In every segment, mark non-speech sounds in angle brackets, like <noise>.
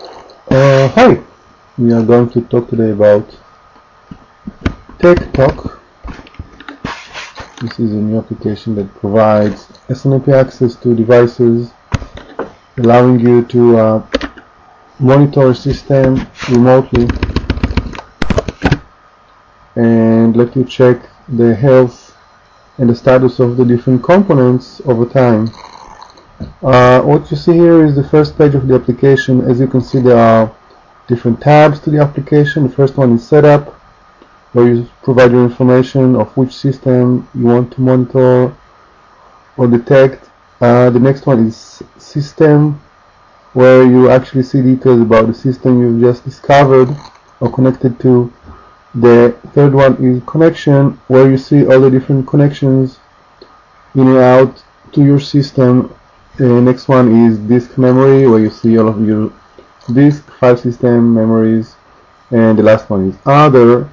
Uh, hi, we are going to talk today about Techtalk. This is a new application that provides SNMP access to devices, allowing you to uh, monitor a system remotely and let you check the health and the status of the different components over time. Uh, what you see here is the first page of the application. As you can see there are different tabs to the application. The first one is setup where you provide your information of which system you want to monitor or detect. Uh, the next one is system where you actually see details about the system you've just discovered or connected to. The third one is connection where you see all the different connections in and out to your system the next one is disk memory where you see all of your disk file system memories and the last one is other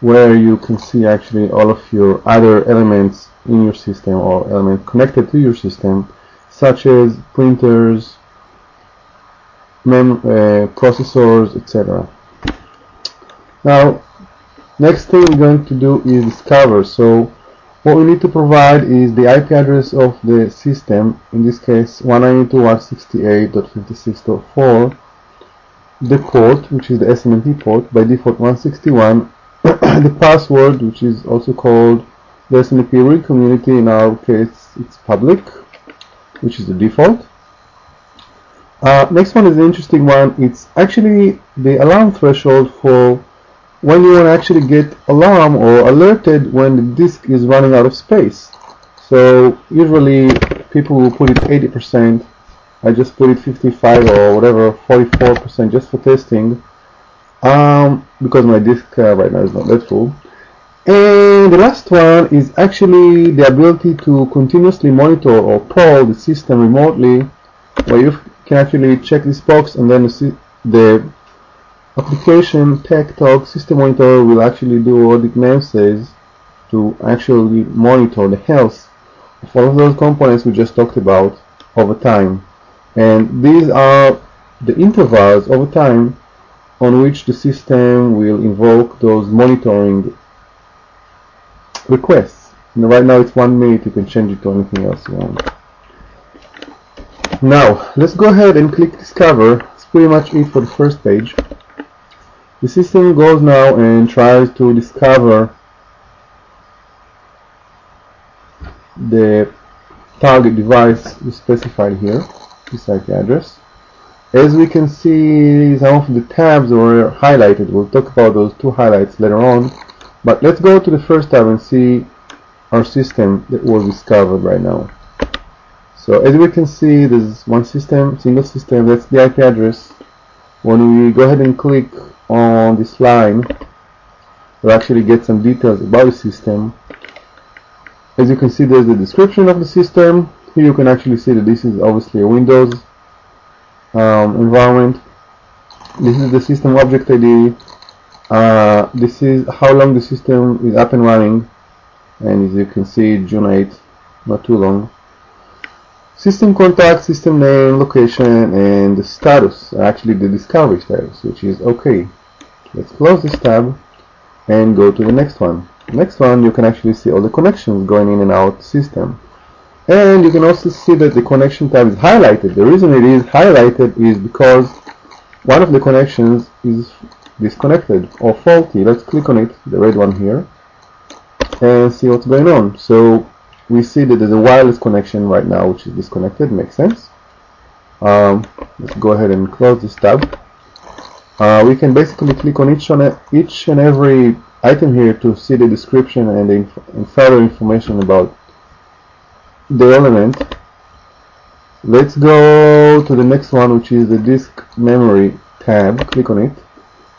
where you can see actually all of your other elements in your system or elements connected to your system such as printers mem uh, processors etc now next thing we're going to do is discover. So what we need to provide is the IP address of the system, in this case 192.168.56.4, the port, which is the SNMP port, by default 161, <coughs> the password, which is also called the SNMP read community, in our case it's public, which is the default. Uh, next one is an interesting one, it's actually the alarm threshold for when you want to actually get alarm or alerted when the disk is running out of space. So usually people will put it 80%. I just put it 55 or whatever, 44% just for testing. Um, because my disk uh, right now is not that full. And the last one is actually the ability to continuously monitor or poll the system remotely, where you can actually check this box and then the application Techtalk system monitor will actually do what the name says to actually monitor the health of all of those components we just talked about over time. And these are the intervals over time on which the system will invoke those monitoring requests. And right now it's one minute you can change it to anything else you want. Now let's go ahead and click discover. It's pretty much it for the first page the system goes now and tries to discover the target device specified here, this IP address. As we can see, some of the tabs were highlighted. We'll talk about those two highlights later on. But let's go to the first tab and see our system that was discovered right now. So as we can see, there's one system, single system, that's the IP address. When we go ahead and click on this line we'll actually get some details about the system. As you can see there's the description of the system. Here you can actually see that this is obviously a Windows um, environment. This is the system object ID uh, this is how long the system is up and running. And as you can see June 8 not too long. System contact, system name, location and the status actually the discovery status which is okay Let's close this tab and go to the next one. next one you can actually see all the connections going in and out system. And you can also see that the connection tab is highlighted. The reason it is highlighted is because one of the connections is disconnected or faulty. Let's click on it, the red one here, and see what's going on. So we see that there's a wireless connection right now which is disconnected, makes sense. Um, let's go ahead and close this tab uh, we can basically click on each, on each and every item here to see the description and, the inf and further information about the element. Let's go to the next one which is the disk memory tab. Click on it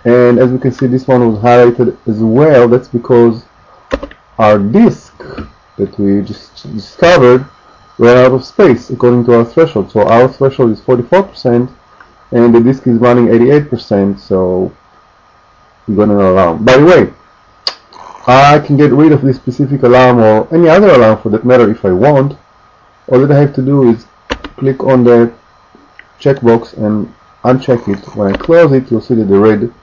and as we can see this one was highlighted as well. That's because our disk that we just discovered ran out of space according to our threshold. So our threshold is 44% and the disk is running 88% so I'm gonna alarm by the way I can get rid of this specific alarm or any other alarm for that matter if I want. All that I have to do is click on the checkbox and uncheck it, when I close it, you'll see that the red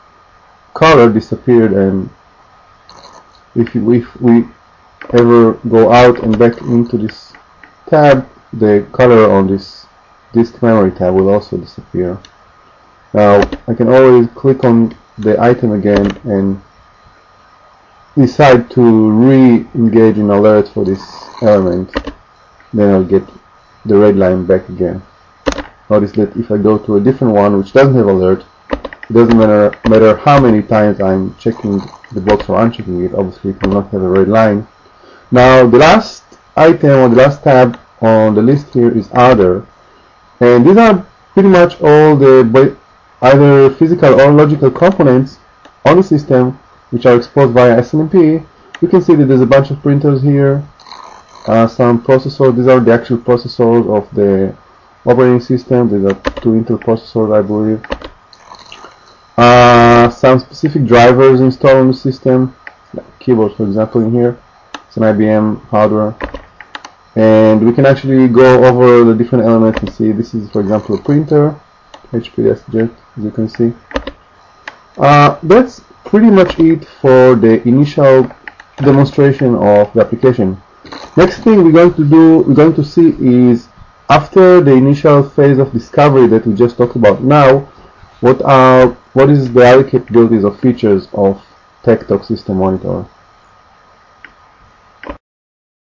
color disappeared and if, you, if we ever go out and back into this tab, the color on this disk memory tab will also disappear. Now I can always click on the item again and decide to re-engage in alerts for this element then I'll get the red line back again. Notice that if I go to a different one which doesn't have alert it doesn't matter, matter how many times I'm checking the box or unchecking it obviously it will not have a red line. Now the last item or the last tab on the list here is other and these are pretty much all the either physical or logical components on the system which are exposed via SNMP. You can see that there's a bunch of printers here, uh, some processors, these are the actual processors of the operating system, these are two Intel processors I believe. Uh, some specific drivers installed on the system, like keyboards, for example in here, it's an IBM hardware. And we can actually go over the different elements and see this is for example a printer HP DeskJet as you can see. Uh, that's pretty much it for the initial demonstration of the application. Next thing we're going to do we're going to see is after the initial phase of discovery that we just talked about now what are what is the other capabilities or features of Techtalk System Monitor